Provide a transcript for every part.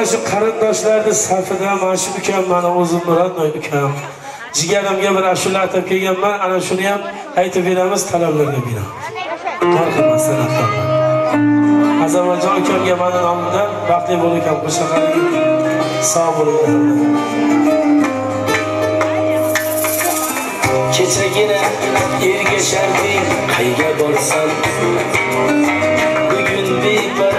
mana shu qarindoshlarni safida mana shu ukam mani o'zim murodnoy ukam jigarimga bir ashula kelganman ana shuni ham aytib beramiz talablarga binoan marhamat san'atkorlar azamjon ukamga mani nomimdan baxtli bo'l ukam qo'shaqaring sog' bo'linglar kechagina ergasharding qayga borsam? Bugun bepa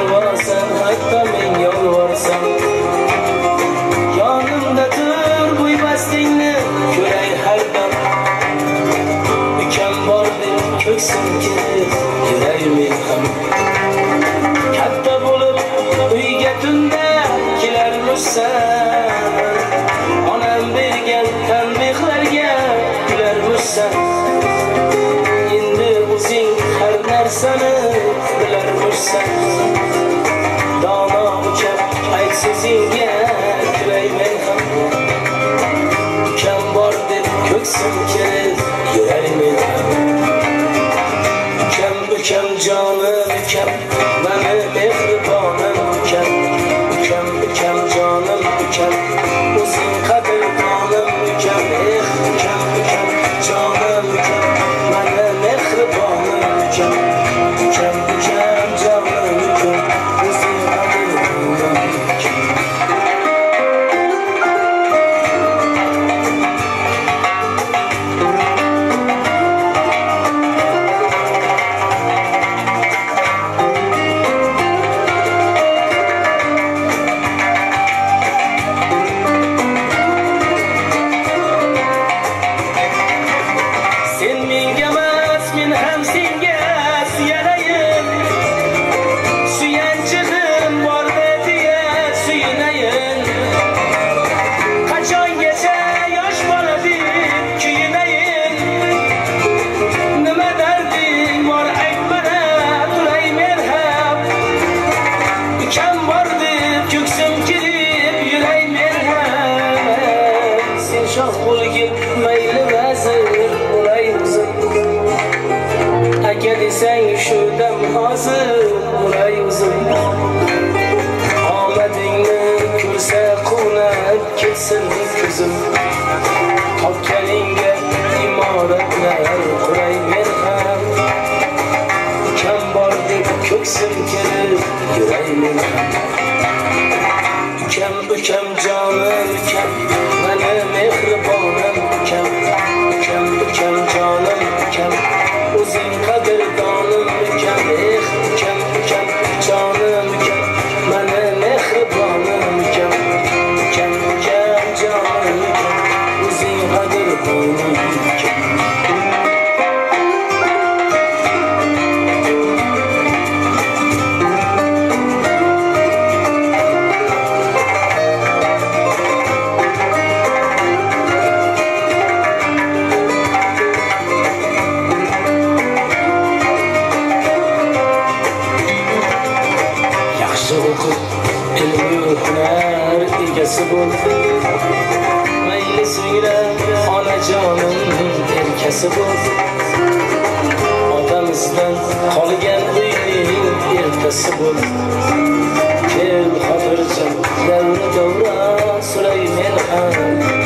deb ko'ksim kelib yuray men ham. Katta bo'lib uyga tunda kelarmishsan? Onam bergan tanbehlarga kularmishsan? Endi o'zing har narsani bilarmishsan? Dono ukam ayt so'zingga kulay ham. Ukam bor deb ko'ksim ölçem sen menga emas men ham senga suyanayin suyanchig'im borda deya suyunayin qachongacha yosh bola deb kuyunayin nima darding bor aytmana tulay men ham ukam bor deb ko'ksim kelib yuray men ham sen shoh bo'lgin. Hozir bo'lay o'zim omadingni ko'rsa quvnab ketsin ko'zim topganingga imoratlar quray men ham ukam bor deb ko'ksim kelib egasi bo'l mayli so'ngra onajonim erkasi bo'l otamizdan qolgan uyning ertasi bo'l kel xotirjam davra davra suray men ham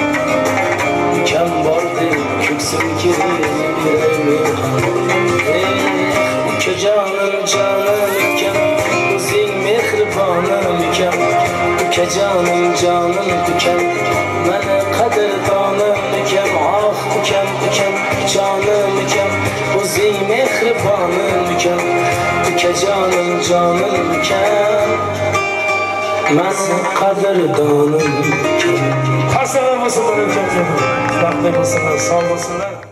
ukajonim jonim ukam mani qadrdonim ukam oh ukam ukam jonim ukam o'zing mehribonim ukam ukajonim jonim ukam mani qadrdonim ukam Hasan bo'lsinlar ukamga. Baxtli bo'lsinlar, sog' bo'lsinlar.